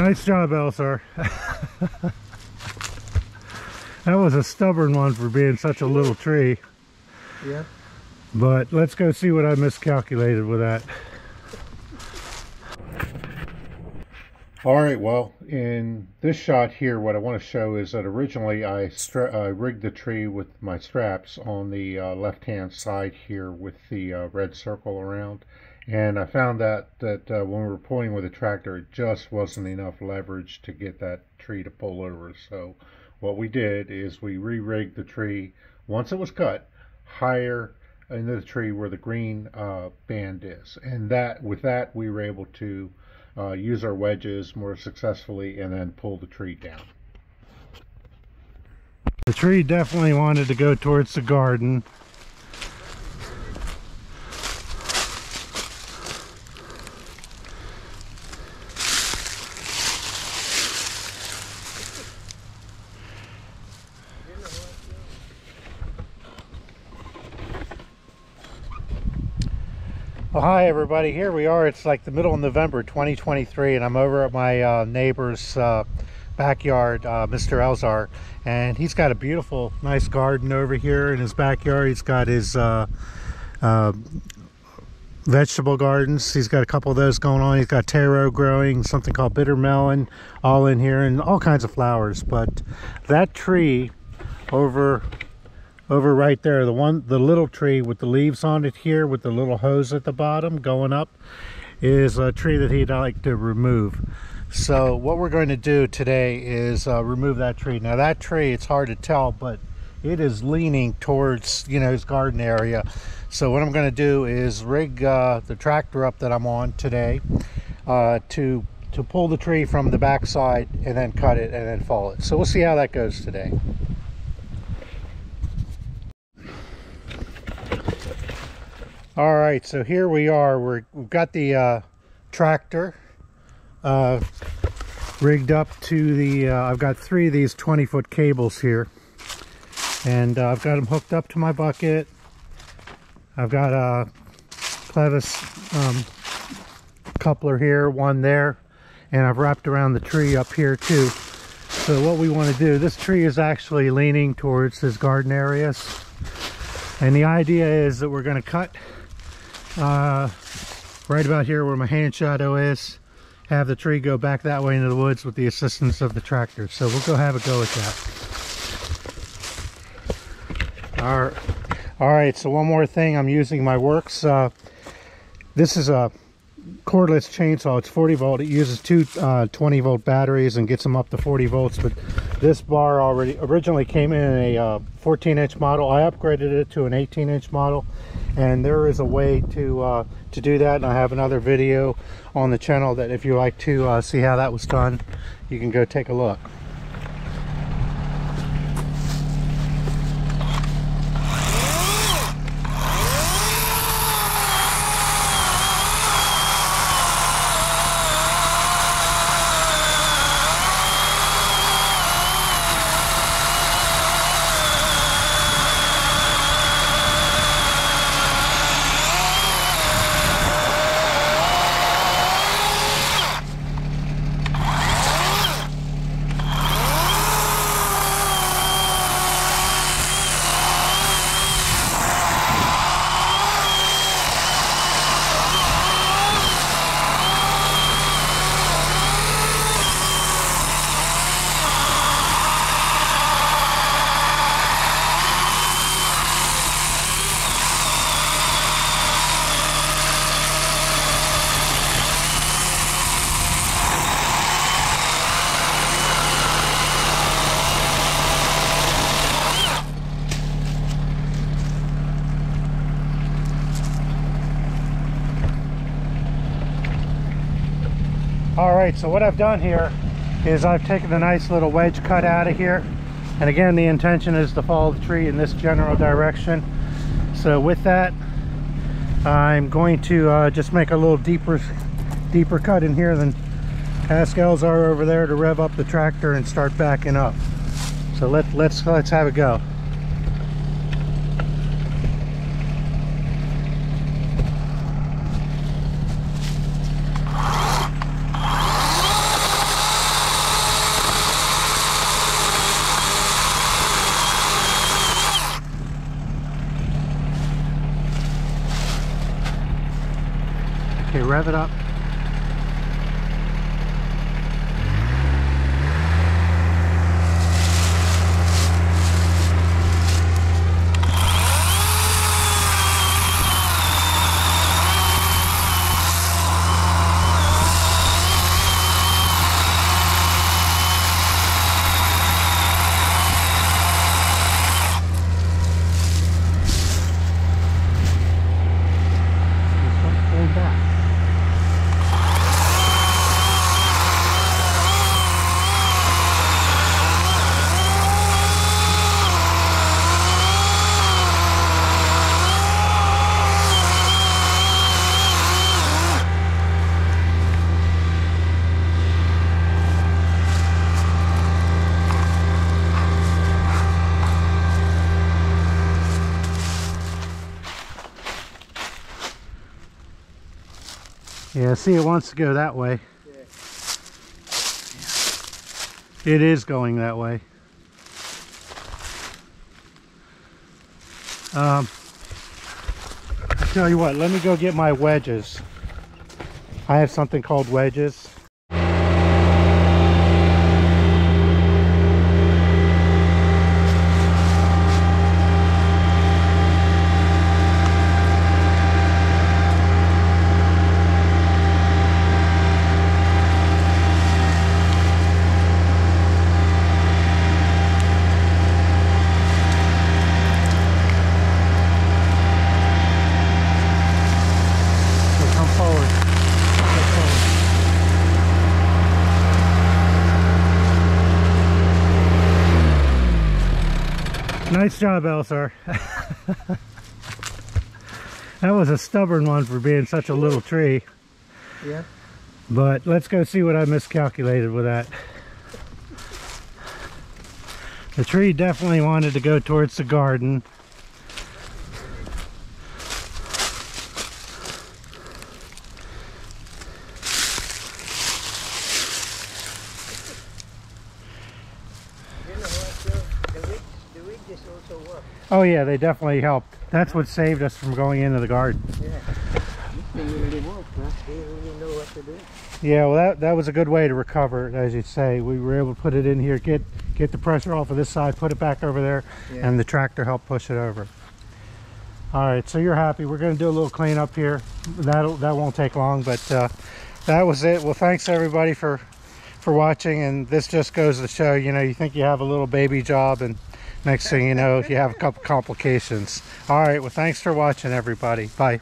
Nice job, Elsar. that was a stubborn one for being such a little tree. Yeah. But let's go see what I miscalculated with that. All right, well, in this shot here, what I want to show is that originally I uh, rigged the tree with my straps on the uh, left-hand side here with the uh, red circle around. And I found that, that uh, when we were pulling with the tractor, it just wasn't enough leverage to get that tree to pull over. So what we did is we re-rigged the tree, once it was cut, higher into the tree where the green uh, band is. And that with that, we were able to uh, use our wedges more successfully and then pull the tree down. The tree definitely wanted to go towards the garden. Well, hi everybody. Here we are. It's like the middle of November 2023 and I'm over at my uh, neighbor's uh, backyard, uh, Mr. Elzar. And he's got a beautiful, nice garden over here in his backyard. He's got his uh, uh, vegetable gardens. He's got a couple of those going on. He's got taro growing, something called bitter melon, all in here, and all kinds of flowers. But that tree over over right there the one the little tree with the leaves on it here with the little hose at the bottom going up is a tree that he'd like to remove. So what we're going to do today is uh, remove that tree. Now that tree it's hard to tell but it is leaning towards you know his garden area. So what I'm going to do is rig uh, the tractor up that I'm on today uh, to to pull the tree from the back side and then cut it and then fall it. So we'll see how that goes today all right so here we are. We have got the uh, tractor uh, rigged up to the uh, I've got three of these 20 foot cables here. And uh, I've got them hooked up to my bucket. I've got a clevis um, coupler here one there. And I've wrapped around the tree up here too. So what we want to do this tree is actually leaning towards this garden areas. And the idea is that we're going to cut uh, right about here where my hand shadow is have the tree go back that way into the woods with the assistance of the tractor. So we'll go have a go at that. All right all right so one more thing. I'm using my Worx. Uh, this is a cordless chainsaw it's 40 volt it uses two uh, 20 volt batteries and gets them up to 40 volts but this bar already originally came in a uh, 14 inch model. I upgraded it to an 18 inch model and there is a way to uh, to do that and I have another video on the channel that if you like to uh, see how that was done you can go take a look all right so what i've done here is i've taken a nice little wedge cut out of here. And again the intention is to follow the tree in this general direction. So with that i'm going to uh, just make a little deeper deeper cut in here than Pascal's are over there to rev up the tractor and start backing up. So let, let's let's have a go Rev it up. It's not pulling back. Yeah, see it wants to go that way. It is going that way. Um, I tell you what, let me go get my wedges. I have something called wedges. So come forward. Nice job, Elsar. that was a stubborn one for being such a little tree. Yeah. But let's go see what I miscalculated with that. The tree definitely wanted to go towards the garden. You know what, though? The wig, the wig just also work. Oh yeah, they definitely helped. That's what saved us from going into the garden. Yeah. This thing really works, huh? Really know what to do. Yeah, well that, that was a good way to recover it, as you say. We were able to put it in here, get get the pressure off of this side, put it back over there, Yeah. and the tractor helped push it over. All right, so you're happy. We're going to do a little cleanup here. That'll that won't take long, but uh, that was it. Well, thanks everybody for for watching, and this just goes to show, you know, you think you have a little baby job, and next thing you know, you have a couple complications. All right, well, thanks for watching, everybody. Bye.